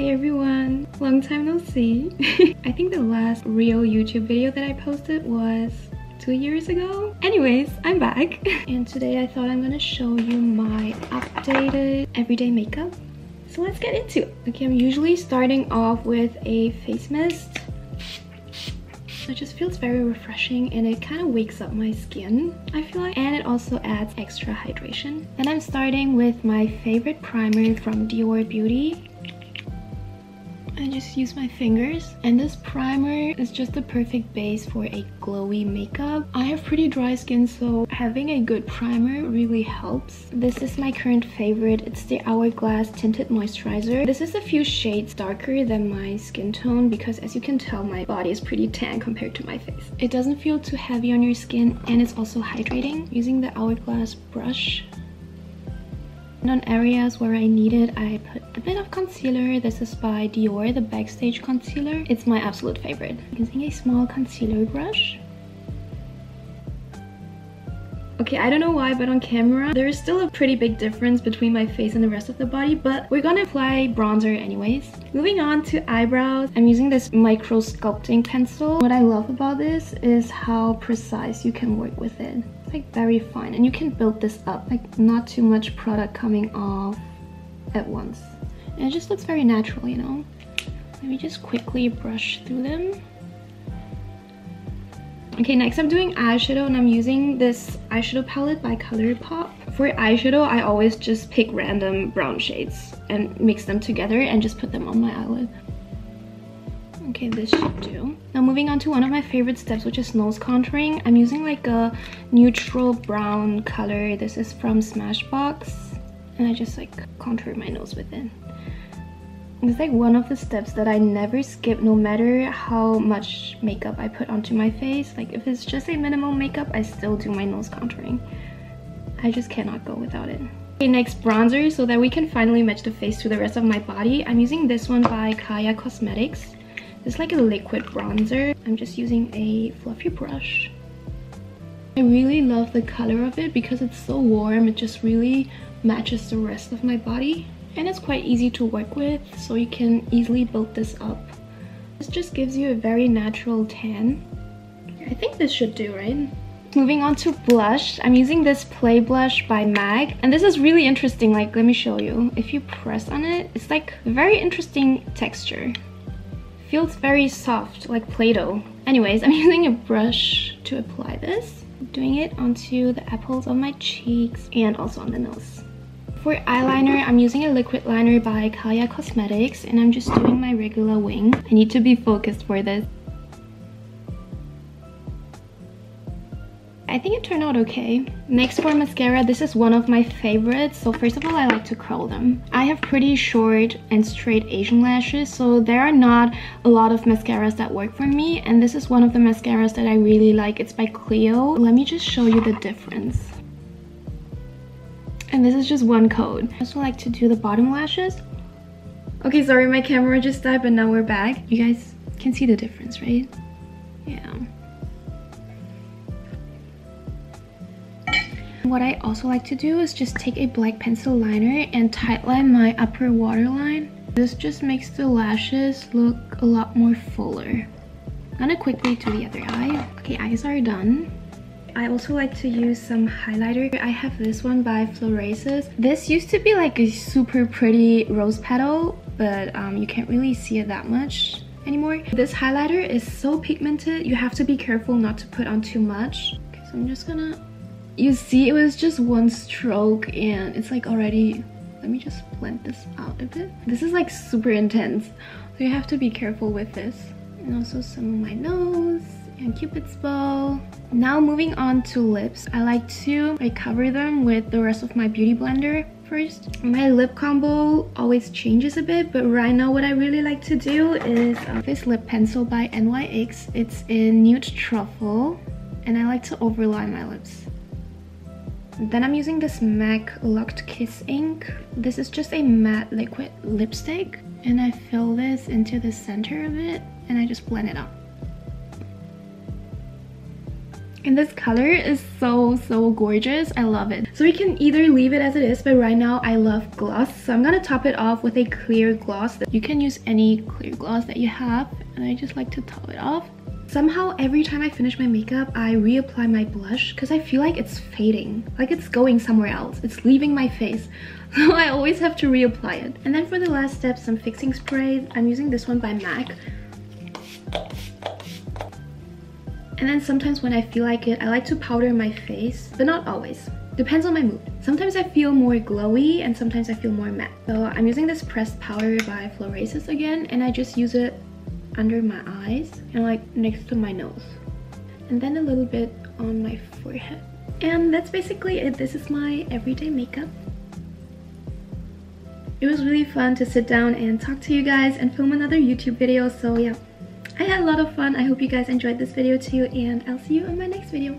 Hey everyone, long time no see. I think the last real YouTube video that I posted was two years ago. Anyways, I'm back. And today I thought I'm gonna show you my updated everyday makeup. So let's get into it. Okay, I'm usually starting off with a face mist it just feels very refreshing and it kind of wakes up my skin I feel like and it also adds extra hydration and I'm starting with my favorite primer from Dior Beauty I just use my fingers and this primer is just the perfect base for a glowy makeup. I have pretty dry skin so having a good primer really helps. This is my current favorite. It's the Hourglass Tinted Moisturizer. This is a few shades darker than my skin tone because as you can tell my body is pretty tan compared to my face. It doesn't feel too heavy on your skin and it's also hydrating. Using the Hourglass brush on areas where I need it, I put a bit of concealer. This is by Dior, the Backstage Concealer. It's my absolute favorite. Using a small concealer brush. Okay, I don't know why, but on camera, there is still a pretty big difference between my face and the rest of the body, but we're gonna apply bronzer anyways. Moving on to eyebrows, I'm using this micro sculpting pencil. What I love about this is how precise you can work with it like very fine. And you can build this up like not too much product coming off at once. And it just looks very natural you know? Let me just quickly brush through them. Okay next i'm doing eyeshadow and i'm using this eyeshadow palette by Colourpop. For eyeshadow i always just pick random brown shades and mix them together and just put them on my eyelid Okay, this should do. Now moving on to one of my favorite steps, which is nose contouring. I'm using like a neutral brown color. This is from Smashbox. And I just like contour my nose with it. It's like one of the steps that I never skip no matter how much makeup I put onto my face. Like if it's just a minimal makeup, I still do my nose contouring. I just cannot go without it. Okay, next bronzer so that we can finally match the face to the rest of my body. I'm using this one by Kaya Cosmetics. It's like a liquid bronzer. I'm just using a fluffy brush. I really love the color of it because it's so warm. It just really matches the rest of my body. And it's quite easy to work with, so you can easily build this up. This just gives you a very natural tan. I think this should do, right? Moving on to blush, I'm using this Play Blush by MAC. And this is really interesting, like let me show you. If you press on it, it's like a very interesting texture. Feels very soft, like Play-Doh. Anyways, I'm using a brush to apply this. doing it onto the apples of my cheeks and also on the nose. For eyeliner, I'm using a liquid liner by Kaya Cosmetics and I'm just doing my regular wing. I need to be focused for this. I think it turned out okay. Next for mascara, this is one of my favorites. So first of all, I like to curl them. I have pretty short and straight Asian lashes, so there are not a lot of mascaras that work for me. And this is one of the mascaras that I really like. It's by Clio. Let me just show you the difference. And this is just one coat. I also like to do the bottom lashes. Okay, sorry, my camera just died, but now we're back. You guys can see the difference, right? Yeah. What I also like to do is just take a black pencil liner and tightline my upper waterline. This just makes the lashes look a lot more fuller. I'm gonna quickly do the other eye. Okay, eyes are done. I also like to use some highlighter. I have this one by Florasis. This used to be like a super pretty rose petal, but um, you can't really see it that much anymore. This highlighter is so pigmented, you have to be careful not to put on too much. Okay, so I'm just gonna you see it was just one stroke and it's like already let me just blend this out a bit. This is like super intense. So you have to be careful with this. And also some of my nose and cupid's bow. Now moving on to lips. I like to I cover them with the rest of my beauty blender first. My lip combo always changes a bit but right now what i really like to do is uh, this lip pencil by nyx it's in nude truffle and i like to overline my lips then I'm using this MAC Locked Kiss ink. This is just a matte liquid lipstick. And I fill this into the center of it and I just blend it out. And this color is so, so gorgeous. I love it. So we can either leave it as it is, but right now I love gloss. So I'm gonna top it off with a clear gloss. You can use any clear gloss that you have. And I just like to top it off. Somehow every time I finish my makeup, I reapply my blush because I feel like it's fading. Like it's going somewhere else. It's leaving my face. So I always have to reapply it. And then for the last step, some fixing spray. I'm using this one by MAC. And then sometimes when I feel like it, I like to powder my face, but not always. Depends on my mood. Sometimes I feel more glowy and sometimes I feel more matte. So I'm using this pressed powder by Florasis again and I just use it under my eyes and like next to my nose. And then a little bit on my forehead. And that's basically it. This is my everyday makeup. It was really fun to sit down and talk to you guys and film another youtube video. So yeah. I had a lot of fun. I hope you guys enjoyed this video too and i'll see you in my next video